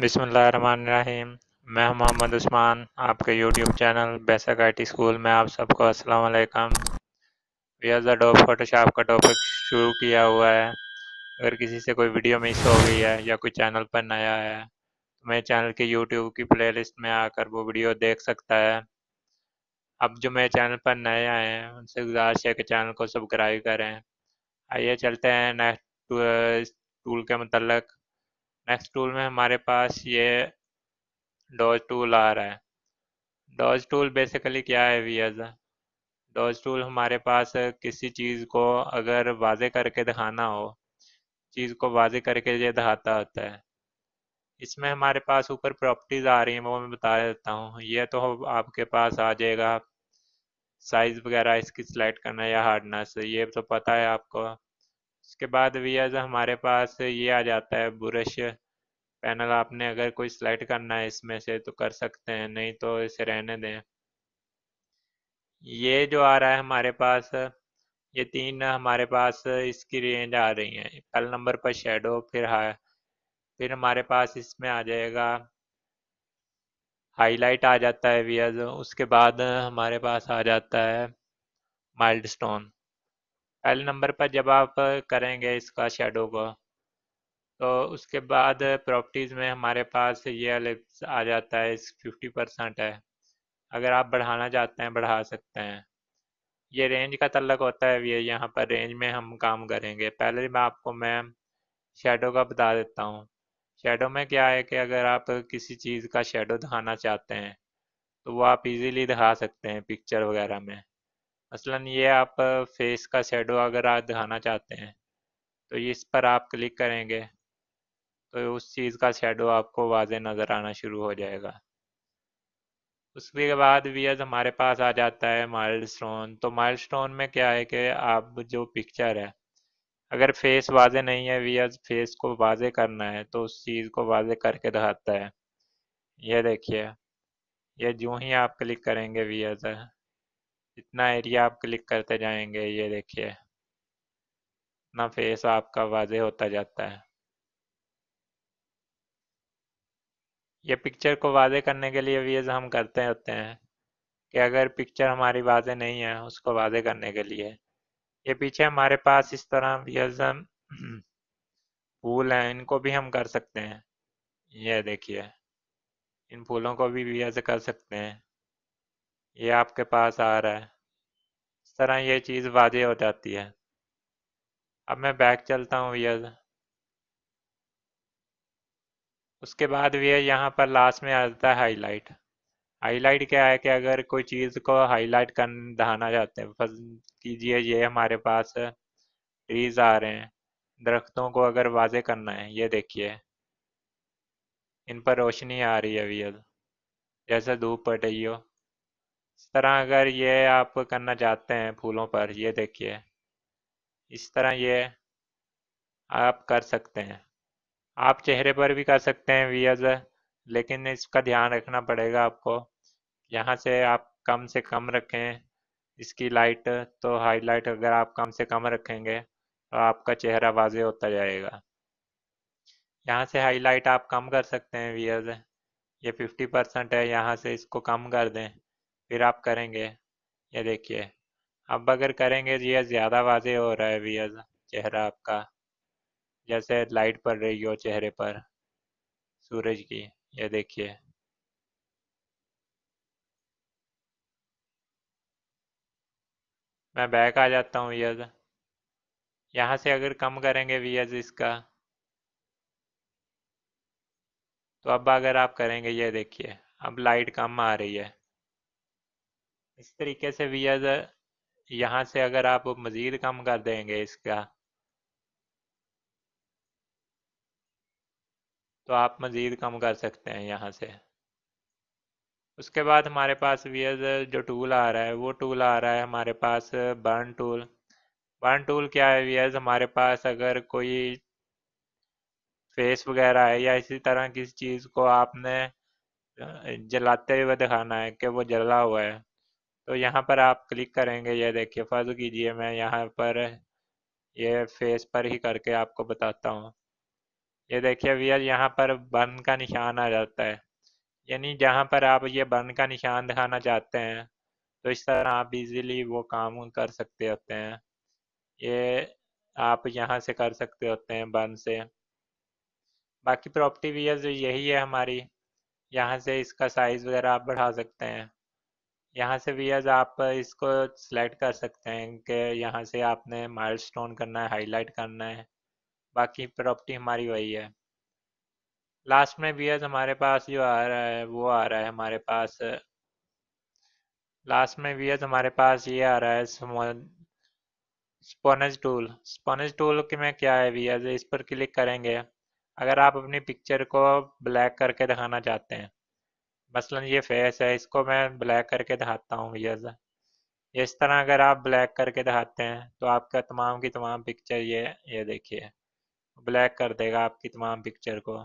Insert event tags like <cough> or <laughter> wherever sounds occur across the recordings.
बिस्मिल्लाहिर्रहमानिर्रहीम। मैं मोहम्मद उस्मान, आपके YouTube channel basic IT school में आप सबको अस्सलाम वालेकुम। वीएस अडोब फोटोशॉप का टॉपिक शुरू किया हुआ है। अगर किसी से कोई वीडियो मिस हो गई है या कोई चैनल पर नया है तो मेरे चैनल के यूट्यूब की प्लेलिस्ट में आकर वो वीडियो देख सकता है। अब जो मेरे चैनल पर नए आए हैं, उनसे गुजारिश है कि चैनल को सब्सक्राइब करें। आइए चलते हैं नेक्स्ट टूल के मतलब नेक्स्ट टूल में हमारे पास ये डॉज टूल आ रहा है। डॉज टूल बेसिकली क्या है वीएस डॉज टूल हमारे पास किसी चीज़ को अगर वाजे करके दिखाना हो, चीज़ को वाजे करके ये दिखाता होता है। इसमें हमारे पास ऊपर प्रॉपर्टीज़ आ रही हैं, वो मैं बता देता हूँ। ये तो आपके पास आ जाएगा। साइज़ वगैरह इसकी सिलेक्ट करना या हार्डनेस ये तो पता है आपको। उसके बाद वीएस हमारे पास ये आ जाता है बुरश पैनल, आपने अगर कोई सिलेक्ट करना है इसमें से तो कर सकते हैं, नहीं तो इसे रहने दें। ये जो आ रहा है हमारे पास, ये तीन हमारे पास इसकी रेंज आ रही है। पहले नंबर पर शेडो फिर हाई फिर हमारे पास इसमें आ जाएगा। हाईलाइट आ जाता है वियज उसके बाद हमारे पास आ जाता है माइल्ड स्टोन पहले नंबर पर जब आप करेंगे इसका शेडो को तो उसके बाद प्रॉपर्टीज़ में हमारे पास ये एलिप्स आ जाता है, इस फिफ्टी परसेंट है। अगर आप बढ़ाना चाहते हैं, बढ़ा सकते हैं। ये रेंज का तल्लक होता है, ये यहाँ पर रेंज में हम काम करेंगे। पहले मैं आपको मैं शेडो का बता देता हूँ। शेडो में क्या है कि अगर आप किसी चीज़ का शेडो दिखाना चाहते हैं तो वो आप इजीली दिखा सकते हैं पिक्चर वगैरह में। मसलन ये आप फेस का शेडो अगर आप दिखाना चाहते हैं तो इस पर आप क्लिक करेंगे तो उस चीज़ का शेडो आपको वाजे नज़र आना शुरू हो जाएगा। उसके बाद वियर्स हमारे पास आ जाता है माइल्ड स्टोन तो माइल्ड स्टोन में क्या है कि आप जो पिक्चर है, अगर फेस वाजे नहीं है वियर्स फेस को वाजे करना है तो उस चीज़ को वाजे करके दिखाता है। ये देखिए, ये जो ही आप क्लिक करेंगे वियर्स इतना एरिया आप क्लिक करते जाएँगे, ये देखिए। ना फेस आपका वाजे होता जाता है। ये पिक्चर को वाजे करने के लिए वीज हम करते होते हैं कि अगर पिक्चर हमारी वाजे नहीं है, उसको वाजे करने के लिए। ये पीछे हमारे पास इस तरह वीज <clears throat> फूल हैं, इनको भी हम कर सकते हैं। ये देखिए, इन फूलों को भी वीज कर सकते हैं। ये आपके पास आ रहा है। इस तरह ये चीज़ वाजे हो जाती है। अब मैं बैक चलता हूँ वीज उसके बाद भी यहाँ पर लास्ट में आ जाता है हाईलाइट। हाईलाइट क्या है कि अगर कोई चीज़ को हाईलाइट कर दिखाना चाहते हैं कीजिए ये हमारे पास ट्रीज आ रहे हैं। दरख्तों को अगर वाजे करना है, ये देखिए। इन पर रोशनी आ रही है वियल जैसे धूप पड़ रही हो। इस तरह अगर ये आप करना चाहते हैं फूलों पर, ये देखिए, इस तरह ये आप कर सकते हैं। आप चेहरे पर भी कर सकते हैं वीएज लेकिन इसका ध्यान रखना पड़ेगा आपको। यहाँ से आप कम से कम रखें इसकी लाइट तो हाईलाइट अगर आप कम से कम रखेंगे तो आपका चेहरा वाजे होता जाएगा। यहाँ से हाईलाइट आप कम कर सकते हैं वीएज ये 50 परसेंट है, यहाँ से इसको कम कर दें। फिर आप करेंगे? ये देखिए, अब अगर करेंगे ये ज़्यादा वाजे हो रहा है वीएज चेहरा आपका। जैसे लाइट पड़ रही हो चेहरे पर, सूरज की, ये देखिए। मैं बैक आ जाता हूँ यज यहाँ से अगर कम करेंगे वीएज इसका तो अब अगर आप करेंगे, ये देखिए, अब लाइट कम आ रही है। इस तरीके से वीएज यहाँ से अगर आप मज़ीद कम कर देंगे इसका तो आप मज़ीद कम कर सकते हैं यहाँ से। उसके बाद हमारे पास वीएस जो टूल आ रहा है, वो टूल आ रहा है हमारे पास बर्न टूल बर्न टूल क्या है वीएस हमारे पास अगर कोई फेस वगैरह है या इसी तरह किसी चीज़ को आपने जलाते हुए दिखाना है कि वो जला हुआ है तो यहाँ पर आप क्लिक करेंगे, ये देखिए, फ़र्ज़ कीजिए मैं यहाँ पर ये फेस पर ही करके आपको बताता हूँ। ये देखिए भैया यहाँ पर बर्न का निशान आ जाता है। यानी जहाँ पर आप ये बर्न का निशान दिखाना चाहते हैं तो इस तरह आप इजीली वो काम कर सकते होते हैं। ये आप यहाँ से कर सकते होते हैं बर्न से। बाकी प्रॉपर्टी व्यूज़ यही है हमारी। यहाँ से इसका साइज़ वगैरह आप बढ़ा सकते हैं। यहाँ से व्यूज़ आप इसको सिलेक्ट कर सकते हैं कि यहाँ से आपने माइलस्टोन करना है हाईलाइट करना है। बाकी प्रॉपर्टी हमारी वही है। लास्ट में व्यूज़ हमारे पास जो आ रहा है, वो आ रहा है हमारे पास। लास्ट में व्यूज़ हमारे पास ये आ रहा है स्पोनेज टूल स्पोनेज टूल में क्या है व्यूज़ इस पर क्लिक करेंगे। अगर आप अपनी पिक्चर को ब्लैक करके दिखाना चाहते हैं। मसलन ये फेस है, इसको मैं ब्लैक करके दिखाता हूँ भैया इस तरह अगर आप ब्लैक करके दिखाते हैं तो आपका तमाम की तमाम पिक्चर ये ये देखिए। ब्लैक कर देगा आपकी तमाम पिक्चर को।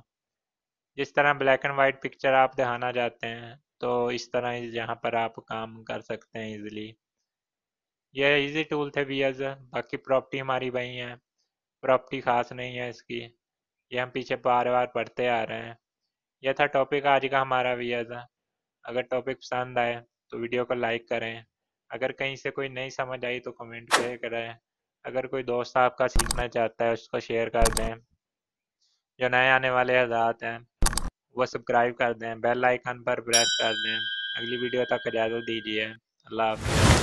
जिस तरह ब्लैक एंड वाइट पिक्चर आप दिखाना चाहते हैं तो इस तरह यहाँ पर आप काम कर सकते हैं इजीली ये इजी टूल थे भैया बाकी प्रॉपर्टी हमारी वही है। प्रॉपर्टी खास नहीं है इसकी। ये हम पीछे बार बार पढ़ते आ रहे हैं। यह था टॉपिक आज का हमारा था अगर टॉपिक पसंद आए तो वीडियो को लाइक करें। अगर कहीं से कोई नहीं समझ आई तो कमेंट करें। अगर कोई दोस्त आपका सीखना चाहता है, उसको शेयर कर दें। जो नए आने वाले हजात हैं, वो सब्सक्राइब कर दें। बेल आइकन पर प्रेस कर दें। अगली वीडियो तक इजाज़त दीजिए। अल्लाह हाफ़